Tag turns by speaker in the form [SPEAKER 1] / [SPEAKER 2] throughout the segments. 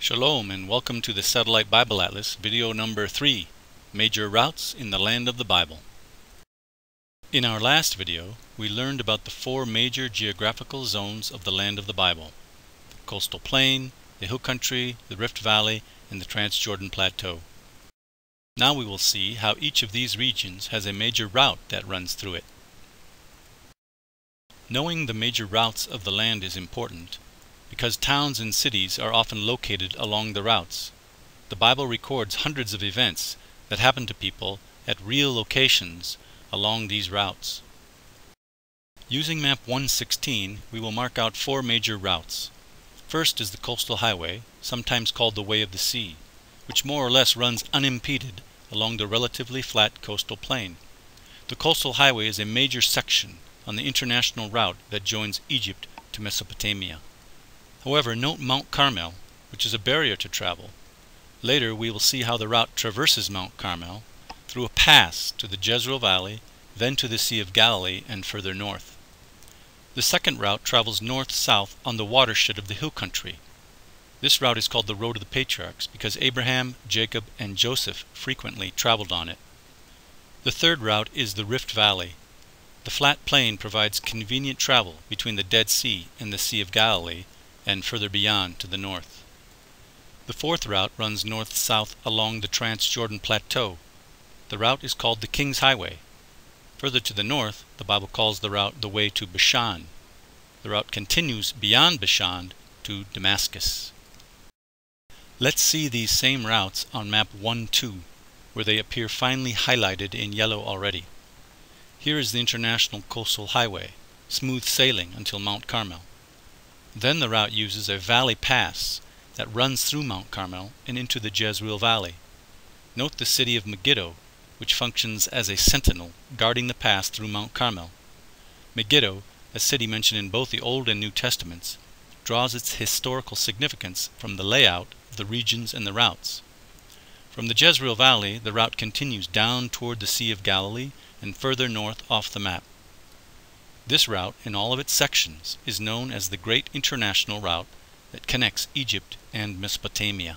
[SPEAKER 1] Shalom and welcome to the Satellite Bible Atlas, video number 3 Major Routes in the Land of the Bible. In our last video, we learned about the four major geographical zones of the land of the Bible the coastal plain, the hill country, the Rift Valley, and the Transjordan Plateau. Now we will see how each of these regions has a major route that runs through it. Knowing the major routes of the land is important because towns and cities are often located along the routes. The Bible records hundreds of events that happen to people at real locations along these routes. Using map 116, we will mark out four major routes. First is the coastal highway, sometimes called the Way of the Sea, which more or less runs unimpeded along the relatively flat coastal plain. The coastal highway is a major section on the international route that joins Egypt to Mesopotamia. However, note Mount Carmel, which is a barrier to travel. Later we will see how the route traverses Mount Carmel through a pass to the Jezreel Valley, then to the Sea of Galilee and further north. The second route travels north-south on the watershed of the hill country. This route is called the Road of the Patriarchs because Abraham, Jacob, and Joseph frequently traveled on it. The third route is the Rift Valley. The flat plain provides convenient travel between the Dead Sea and the Sea of Galilee and further beyond to the north. The fourth route runs north-south along the Transjordan Plateau. The route is called the King's Highway. Further to the north, the Bible calls the route the way to Bashan. The route continues beyond Bashan to Damascus. Let's see these same routes on map 1-2, where they appear finely highlighted in yellow already. Here is the International Coastal Highway, smooth sailing until Mount Carmel. Then the route uses a valley pass that runs through Mount Carmel and into the Jezreel Valley. Note the city of Megiddo, which functions as a sentinel guarding the pass through Mount Carmel. Megiddo, a city mentioned in both the Old and New Testaments, draws its historical significance from the layout of the regions and the routes. From the Jezreel Valley, the route continues down toward the Sea of Galilee and further north off the map. This route, in all of its sections, is known as the Great International Route that connects Egypt and Mesopotamia.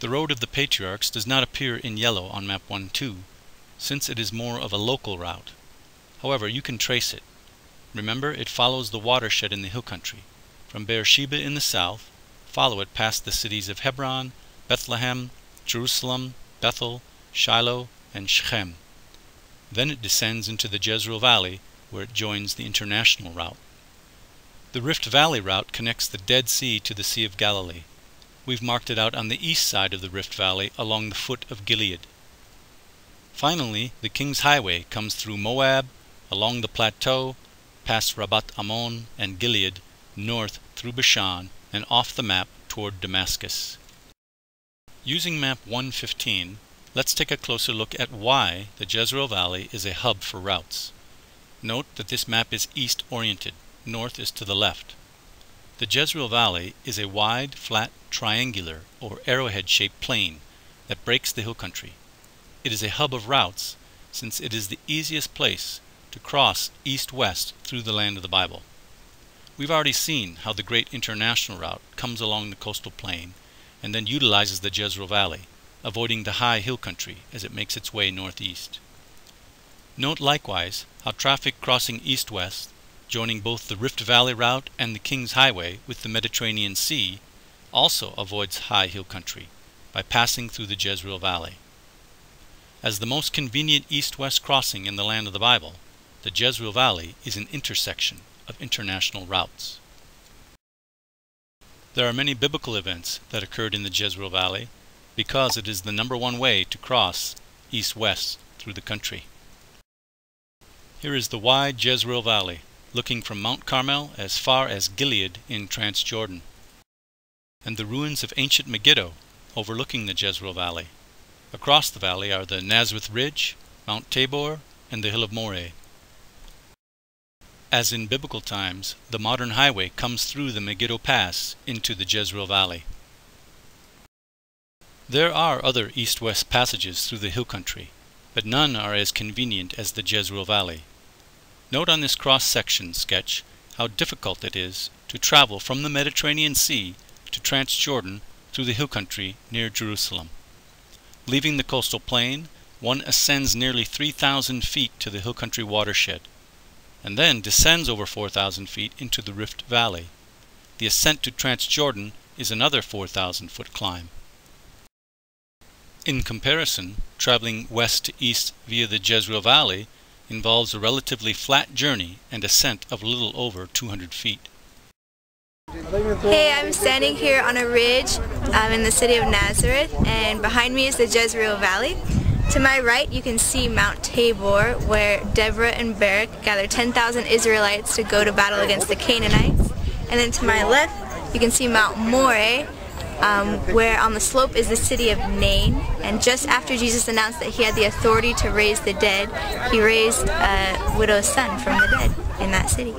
[SPEAKER 1] The Road of the Patriarchs does not appear in yellow on map 1-2, since it is more of a local route. However, you can trace it. Remember, it follows the watershed in the hill country. From Beersheba in the south, follow it past the cities of Hebron, Bethlehem, Jerusalem, Bethel, Shiloh, and Shechem. Then it descends into the Jezreel Valley where it joins the international route. The Rift Valley route connects the Dead Sea to the Sea of Galilee. We've marked it out on the east side of the Rift Valley along the foot of Gilead. Finally, the King's Highway comes through Moab, along the plateau, past Rabat Ammon and Gilead, north through Bashan, and off the map toward Damascus. Using map 115, let's take a closer look at why the Jezreel Valley is a hub for routes. Note that this map is east-oriented, north is to the left. The Jezreel Valley is a wide, flat, triangular, or arrowhead-shaped plain that breaks the hill country. It is a hub of routes, since it is the easiest place to cross east-west through the land of the Bible. We've already seen how the great international route comes along the coastal plain and then utilizes the Jezreel Valley, avoiding the high hill country as it makes its way northeast. Note likewise how traffic crossing east-west, joining both the Rift Valley route and the King's Highway with the Mediterranean Sea, also avoids high hill country by passing through the Jezreel Valley. As the most convenient east-west crossing in the land of the Bible, the Jezreel Valley is an intersection of international routes. There are many biblical events that occurred in the Jezreel Valley because it is the number one way to cross east-west through the country. Here is the wide Jezreel Valley, looking from Mount Carmel as far as Gilead in Transjordan, and the ruins of ancient Megiddo overlooking the Jezreel Valley. Across the valley are the Nazareth Ridge, Mount Tabor, and the Hill of Moreh. As in biblical times, the modern highway comes through the Megiddo Pass into the Jezreel Valley. There are other east-west passages through the hill country, but none are as convenient as the Jezreel Valley. Note on this cross-section sketch how difficult it is to travel from the Mediterranean Sea to Transjordan through the hill country near Jerusalem. Leaving the coastal plain, one ascends nearly 3,000 feet to the hill country watershed, and then descends over 4,000 feet into the Rift Valley. The ascent to Transjordan is another 4,000 foot climb. In comparison, traveling west to east via the Jezreel Valley involves a relatively flat journey and ascent of little over 200 feet.
[SPEAKER 2] Hey, I'm standing here on a ridge um, in the city of Nazareth and behind me is the Jezreel Valley. To my right you can see Mount Tabor where Deborah and Barak gathered 10,000 Israelites to go to battle against the Canaanites. And then to my left you can see Mount Moreh um, where on the slope is the city of Nain. And just after Jesus announced that he had the authority to raise the dead, he raised a widow's son from the dead in that city.